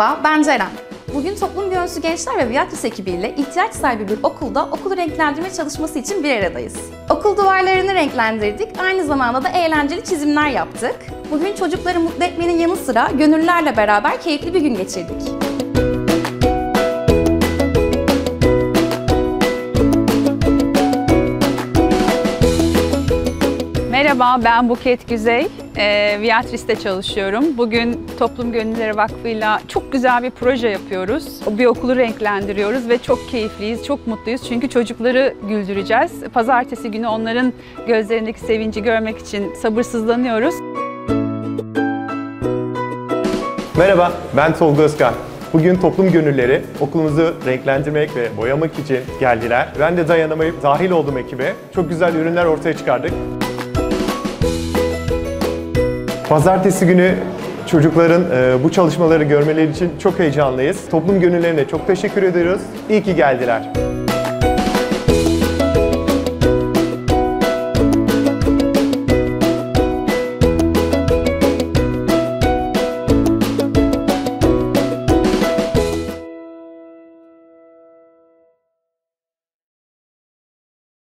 Merhaba, ben Ceren. Bugün Toplum Gönüllüsü Gençler ve Viatris ekibiyle ihtiyaç sahibi bir okulda okulu renklendirme çalışması için bir aradayız. Okul duvarlarını renklendirdik, aynı zamanda da eğlenceli çizimler yaptık. Bugün çocukları mutlu etmenin yanı sıra gönüllülerle beraber keyifli bir gün geçirdik. Merhaba, ben Buket Güzey. Ee, Viatris'te çalışıyorum. Bugün Toplum Gönüllüleri Vakfı'yla çok güzel bir proje yapıyoruz. Bir okulu renklendiriyoruz ve çok keyifliyiz, çok mutluyuz. Çünkü çocukları güldüreceğiz. Pazartesi günü onların gözlerindeki sevinci görmek için sabırsızlanıyoruz. Merhaba, ben Tolga Özkan. Bugün toplum gönülleri okulumuzu renklendirmek ve boyamak için geldiler. Ben de dayanamayıp dahil oldum ekibe. Çok güzel ürünler ortaya çıkardık. Pazartesi günü çocukların e, bu çalışmaları görmeleri için çok heyecanlıyız. Toplum gönüllerine çok teşekkür ediyoruz. İyi ki geldiler.